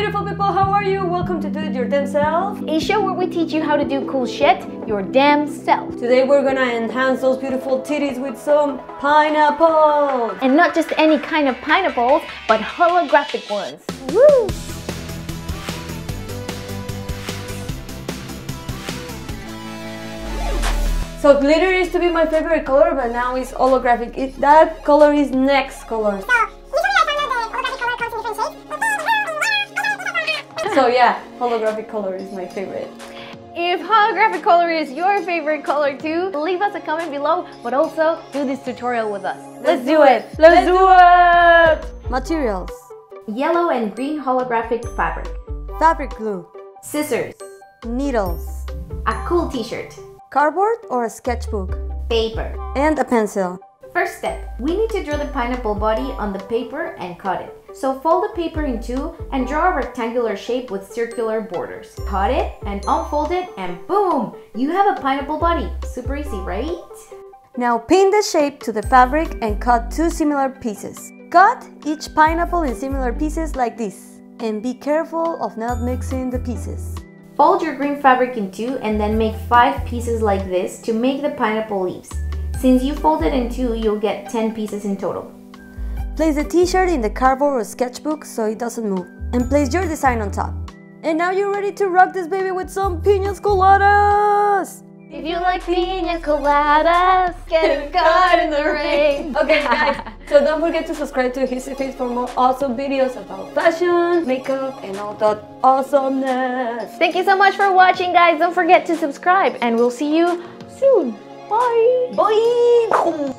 beautiful people, how are you? Welcome to Do It Your Damn Self. A show where we teach you how to do cool shit your damn self. Today we're gonna enhance those beautiful titties with some pineapples. And not just any kind of pineapples, but holographic ones. Woo! So glitter used to be my favorite color, but now it's holographic. It, that color is next color. So yeah, holographic color is my favorite. If holographic color is your favorite color too, leave us a comment below, but also do this tutorial with us. Let's do it! Let's do it! Materials. Yellow and green holographic fabric. Fabric glue. Scissors. Needles. A cool t-shirt. Cardboard or a sketchbook. Paper. And a pencil. First step, we need to draw the pineapple body on the paper and cut it. So fold the paper in two and draw a rectangular shape with circular borders. Cut it and unfold it and boom! You have a pineapple body. Super easy, right? Now pin the shape to the fabric and cut two similar pieces. Cut each pineapple in similar pieces like this. And be careful of not mixing the pieces. Fold your green fabric in two and then make five pieces like this to make the pineapple leaves. Since you fold it in two, you'll get 10 pieces in total. Place the t-shirt in the cardboard or sketchbook so it doesn't move. And place your design on top. And now you're ready to rock this baby with some piñas coladas! If you like piña coladas, get a card in the ring. Okay guys, so don't forget to subscribe to Hissy Fit for more awesome videos about fashion, makeup, and all that awesomeness. Thank you so much for watching guys. Don't forget to subscribe and we'll see you soon. Bye. Bye!